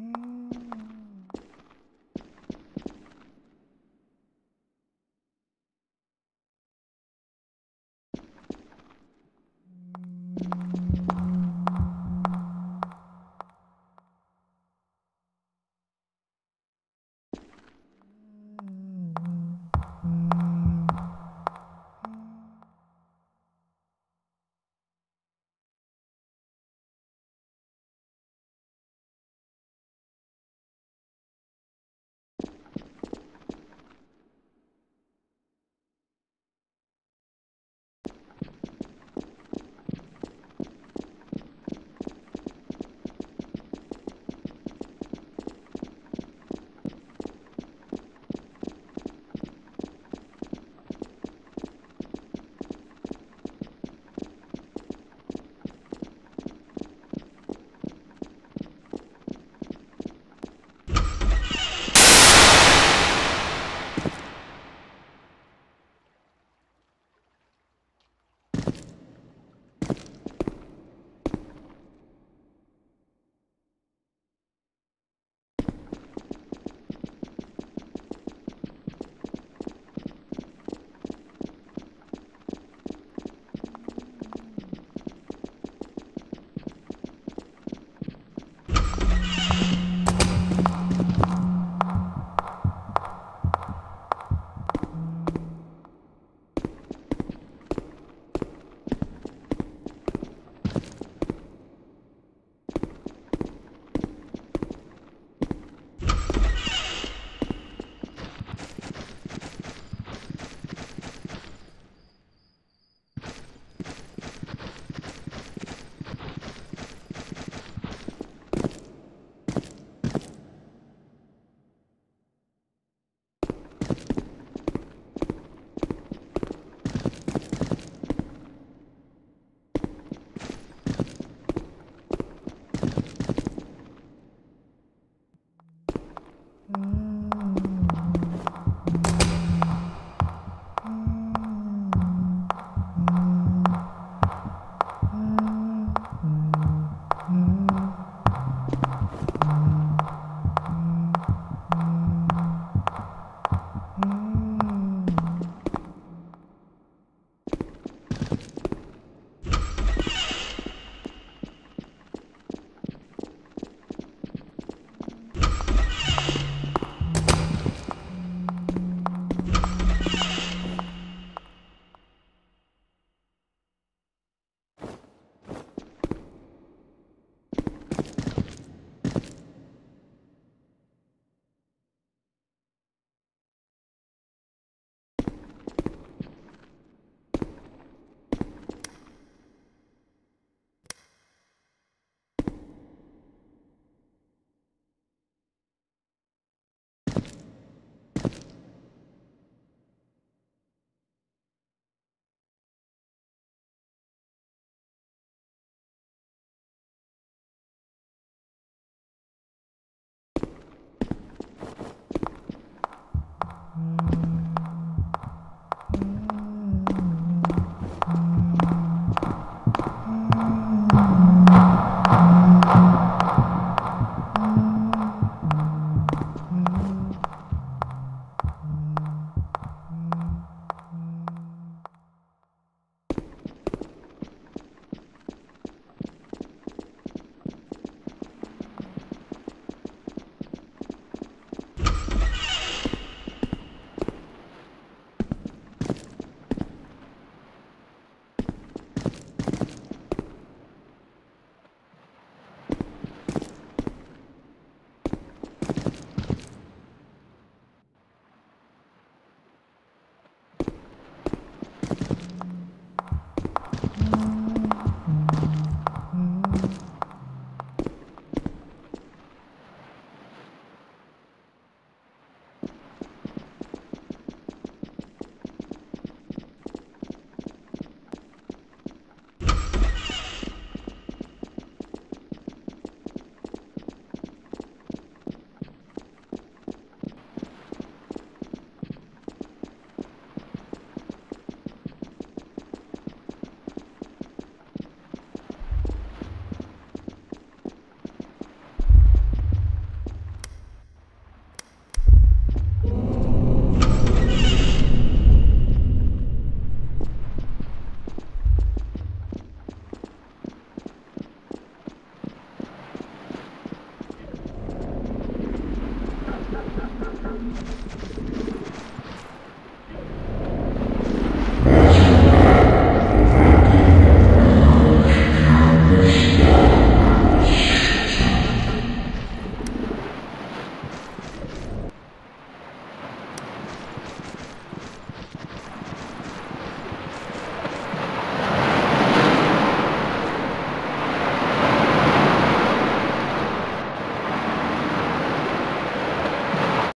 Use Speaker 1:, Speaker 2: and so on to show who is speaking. Speaker 1: Mm.